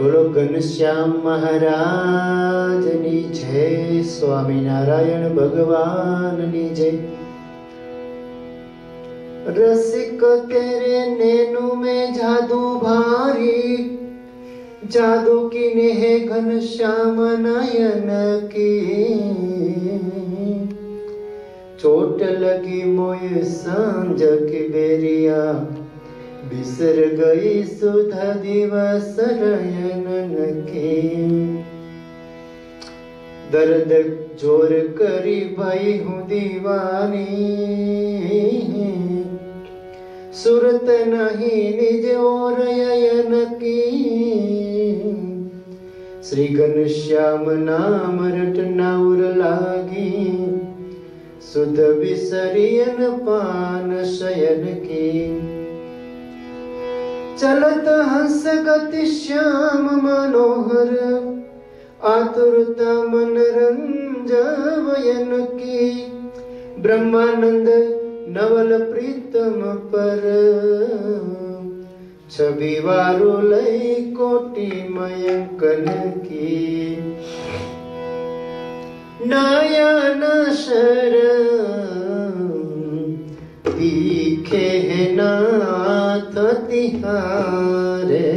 બોલો ઘનશ્યામ મહારાજની જય સ્વામિનારાયણ ભગવાનની જય रसिक तेरे नैनु में जादू भारी जादू की नेह घन श्याम नयन की चोट लगी मोय सांझ की बेरिया बिसर गई सुध दिवस रयन की दर्द ज़ोर करी भाई हूँ दीवानी। सुरत नहीं निज और ययन की। श्री घनश्याम नाम रटना उर लागी। सुध बिसरियन पान शयन की। चलत हंस गति श्याम मनोहर, आतुरता मनरंजन की। ब्रह्मानंद नवल प्रीतम पर, छवि वारो लई कोटि मयंकन की। नयन शर नाथ तिहारे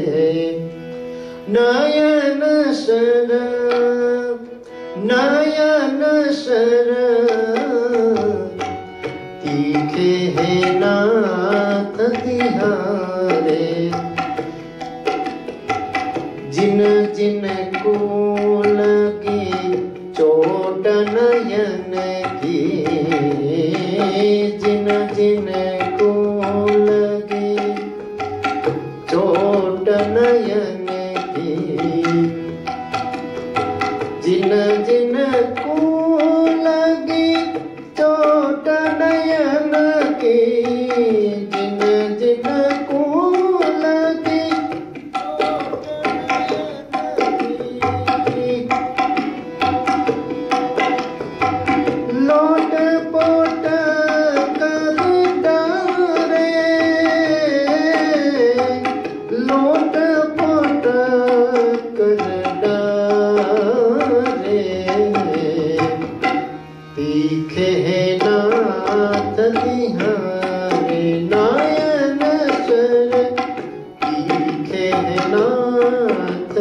नयन शर नयन शर तीखे है नाथ तिहारे। जिन जिन को लगी चोट नयन की चोट नयन की जिन जिन को लगी चोट की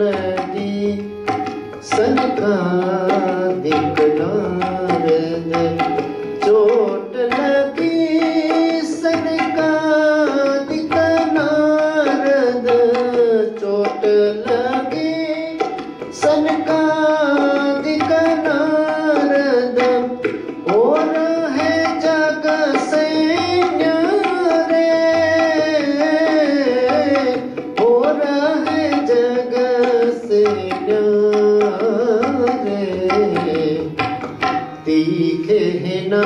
नदी सनका दिक नारद चोट संट se na re tikhe na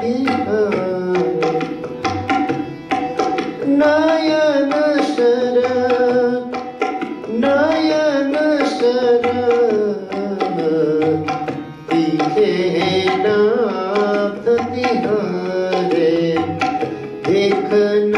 tikha nayan shara nayan shara tikhe na tikha re dekhna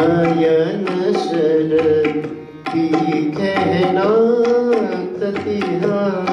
नयन य की कहना कतिना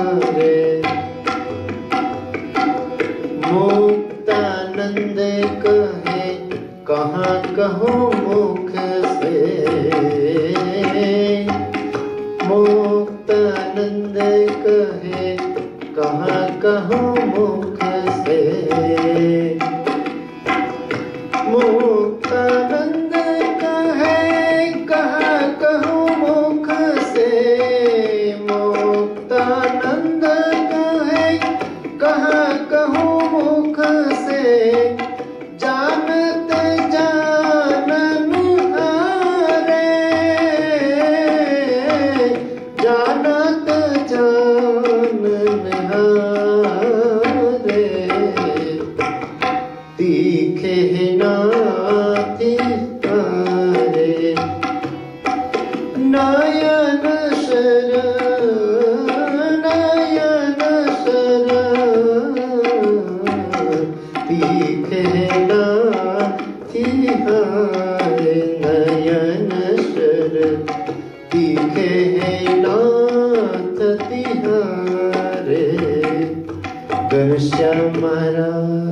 तिहारष्य मरा